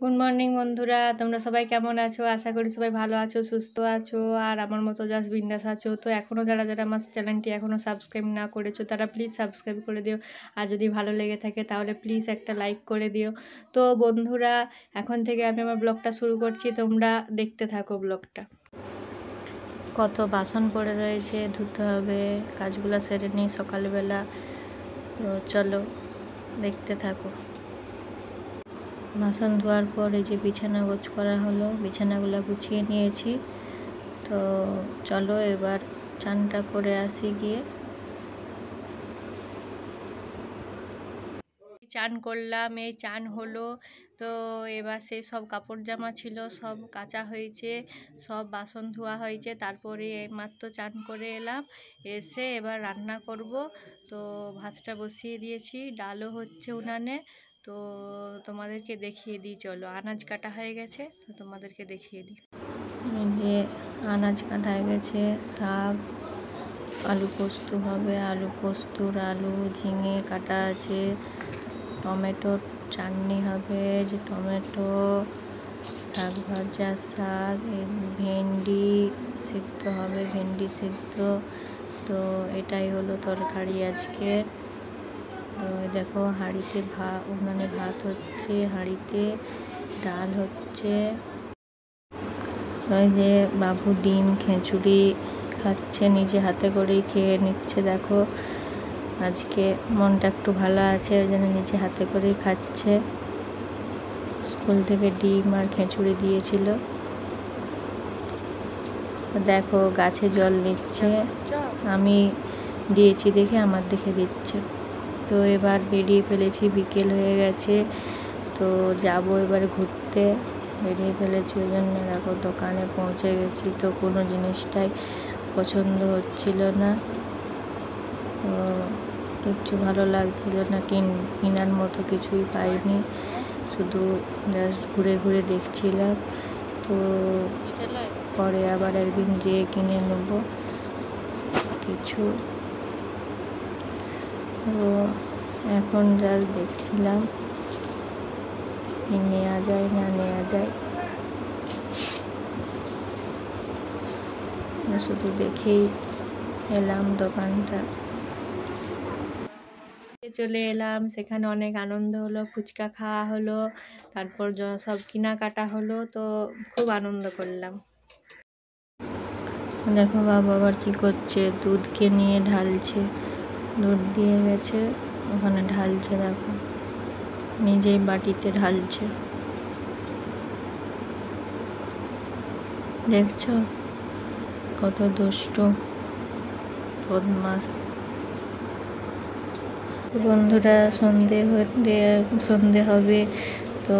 Good morning বন্ধুরা। তোমরা সবাই কেমন আছো? আশা করি সবাই ভালো আছো, সুস্থ আছো, আর আমার মতো জাস্ট বিন্দাস আছো। তো এখনও যারা যারা আমার চ্যানেলটি এখনও সাবস্ক্রাইব না করেছ, তারা প্লিজ সাবস্ক্রাইব করে দিও। আর যদি ভালো লেগে থাকে, তাহলে প্লিজ একটা লাইক করে দিও। তো বন্ধুরা, এখন থেকে আমি আমার ব্লগটা শুরু করছি। তোমরা দেখতে থাকো ব্লগটা। কত বাসন পড়ে রয়েছে, ধুতে হবে, কাজগুলো সেরে নিই সকালবেলা। তো চলো, দেখতে থাকো। বাসন ধোয়ার পর এই যে বিছানা গোছ করা হলো, বিছানাগুলো গুছিয়ে নিয়েছি। তো চলো এবার চানটা করে আসি গিয়ে। চান করলাম, এই চান হলো। তো এবার সেই সব কাপড় জামা ছিল, সব কাচা হয়েছে, সব বাসন ধোয়া হয়েছে। তারপরে মাত্র চান করে এলাম, এসে এবার রান্না করব। তো ভাতটা বসিয়ে দিয়েছি, ডালও হচ্ছে উনানে। তো তোমাদেরকে দেখিয়ে দিই, চলো। আনাজ কাটা হয়ে গেছে, তো তোমাদেরকে দেখিয়ে দিই। যে আনাজ কাটা হয়ে গেছে, শাক, আলু পোস্ত হবে। আলু পোস্তর আলু, ঝিঙে কাটা আছে টমেটো চাটনি হবে যে টমেটো, শাক ভাজা, শাক ভেন্ডি সিদ্ধ হবে, ভেন্ডি সিদ্ধ। তো এটাই হলো তরকারি আজকে তো দেখো, হাঁড়িতে ভাত উনানে ভাত হচ্ছে, হাঁড়িতে ডাল হচ্ছে। ওই যে বাবু ডিম, খেঁচুড়ি খাচ্ছে, নিজে হাতে করেই খেয়ে নিচ্ছে, দেখো। আজকে মনটা একটু ভালো আছে, ওই জন্য নিজে হাতে করেই খাচ্ছে। স্কুল থেকে ডিম আর খেঁচুড়ি দিয়েছিল। দেখো, গাছে জল দিচ্ছে। আমি দিয়েছি দেখে, আমার দেখে দিচ্ছে। তো এবার বেরিয়ে ফেলেছি, বিকেল হয়ে গেছে। তো যাব এবার ঘুরতে। বেরিয়ে ফেলেছি ওই জন্য দেখো দোকানে পৌঁছে গেছি তো কোনো জিনিসটাই পছন্দ হচ্ছিল না। তো কিচ্ছু ভালো লাগছিল না, কিন, কেনার মতো কিছুই পাইনি। শুধু জাস্ট ঘুরে ঘুরে দেখছিলাম। তো পরে আবার একদিন যেয়ে কিনে নেব। কিছু তো এখন যা দেখছিলাম কি নেওয়া যায়, না নেওয়া যায়। শুধু দেখেই এলাম দোকানটা। চলে এলাম, সেখানে অনেক আনন্দ হলো, ফুচকা খাওয়া হলো, তারপর সব কেনাকাটা হলো, তো খুব আনন্দ করলাম। দেখো বাবা আবার কি করছে দুধকে নিয়ে ঢালছে। দুধ দিয়ে গেছে, ওখানে ঢালছে দেখো। নিজেই বাটিতে ঢালছে। দেখছ? কত দুষ্ট, বদমাস। বন্ধুরা, সন্ধে হতে, সন্ধে হবে, তো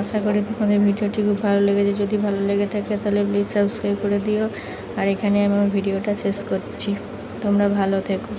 আশা করি তোমাদের ভিডিওটি খুব ভালো লেগেছে। যদি ভালো লেগে থাকে, তাহলে প্লিজ সাবস্ক্রাইব করে দিও। আর এখানে আমার ভিডিওটা শেষ করছি। তোমরা ভালো থেকো।